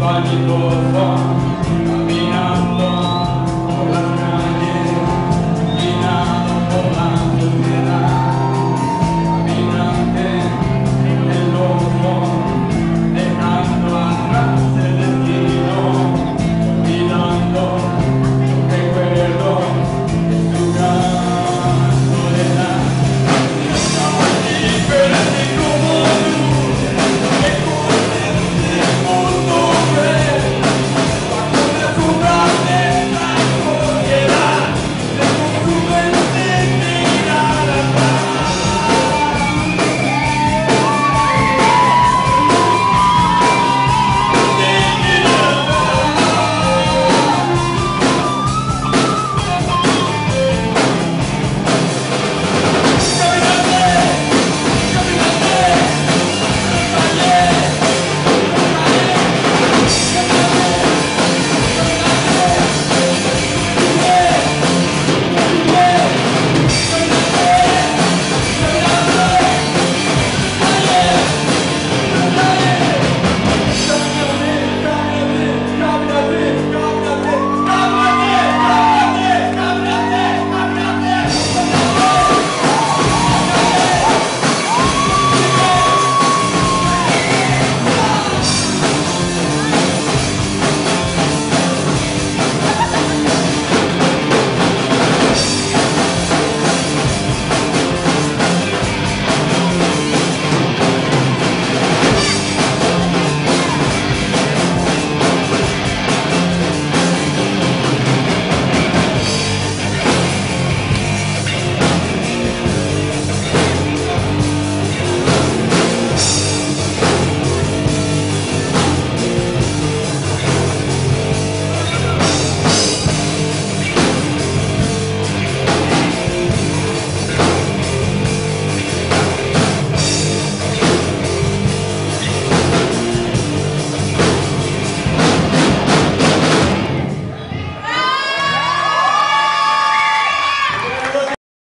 Pani